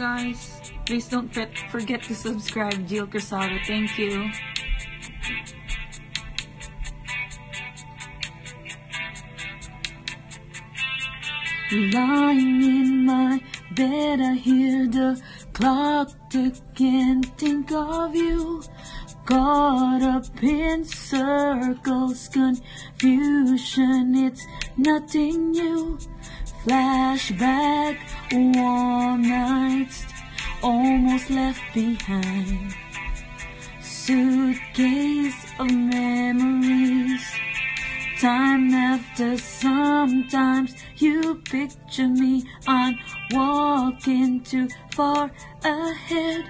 guys. Please don't forget to subscribe, Jill Cruzado. Thank you. Lying in my bed, I hear the clock ticking. Think of you. Caught up in circles, confusion, it's nothing new. Flashback, warm nights, almost left behind. Suitcase of memories. Time after sometimes you picture me, I'm walking too far ahead.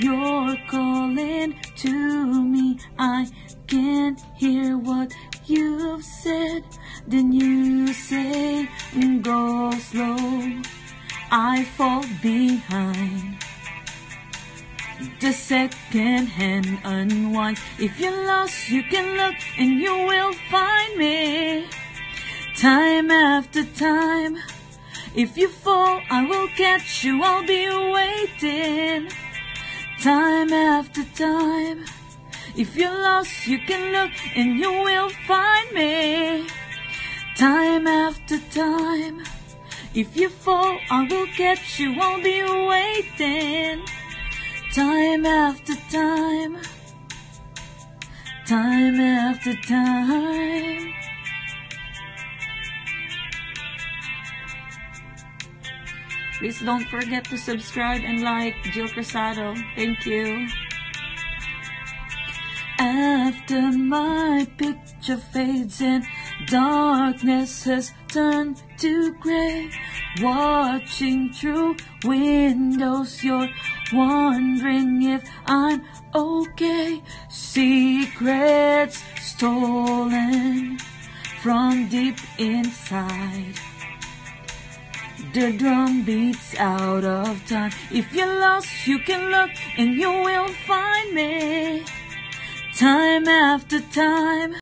You're calling to me, I can't hear what you've said. Then you say, go slow, I fall behind. The second hand unwind. If you're lost, you can look and you will find me. Time after time. If you fall, I will catch you. I'll be waiting. Time after time. If you're lost, you can look and you will find me. Time after time. If you fall, I will catch you. I'll be waiting. Time after time, time after time. Please don't forget to subscribe and like Jill Cruzado. Thank you. After my picture fades and darkness has turned to gray, watching through windows, you're wondering if I'm okay. Secrets stolen from deep inside. The drum beats out of time. If you're lost, you can look and you will find me. Time after time.